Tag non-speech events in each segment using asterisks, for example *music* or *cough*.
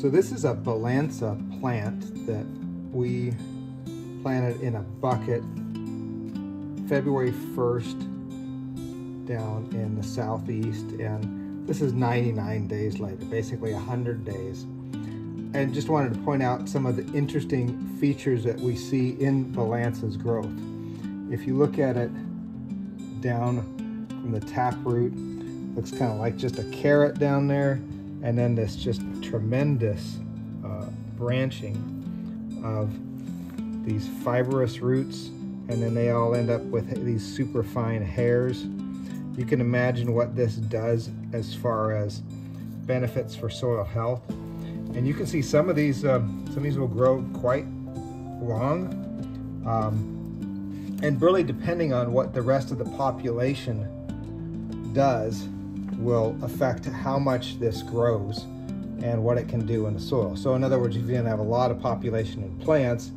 So this is a Balansa plant that we planted in a bucket February 1st down in the southeast and this is 99 days later, basically 100 days. And just wanted to point out some of the interesting features that we see in Balansa's growth. If you look at it down from the taproot, looks kind of like just a carrot down there, and then this just tremendous uh, branching of these fibrous roots, and then they all end up with these super fine hairs. You can imagine what this does as far as benefits for soil health. And you can see some of these, um, some of these will grow quite long. Um, and really depending on what the rest of the population does will affect how much this grows and what it can do in the soil. So in other words, if you didn't have a lot of population in plants,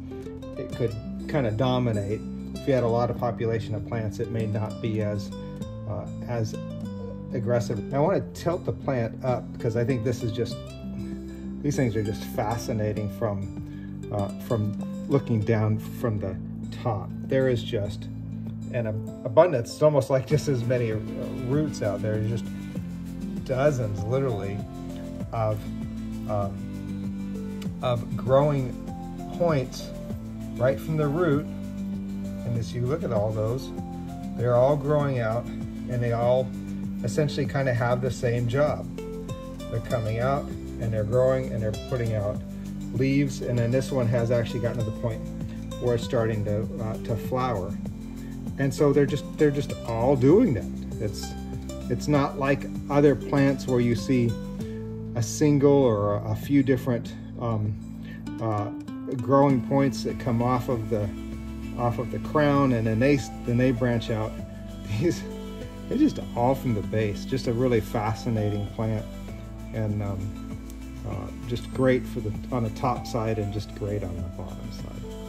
it could kind of dominate. If you had a lot of population of plants, it may not be as uh, as aggressive. I want to tilt the plant up because I think this is just these things are just fascinating from uh, from looking down from the top. There is just an abundance. It's almost like just as many roots out there. Just dozens, literally, of um, of growing points right from the root. And as you look at all those, they're all growing out, and they all essentially kind of have the same job. They're coming out, and they're growing, and they're putting out leaves. And then this one has actually gotten to the point where it's starting to uh, to flower. And so they're just they're just all doing that. It's it's not like other plants where you see a single or a, few different um, uh, growing points that come off of the off of the crown and then they then they branch out. *laughs* These they're just all from the base. Just a really fascinating plant and um, uh, just great for the on the top side and just great on the bottom side.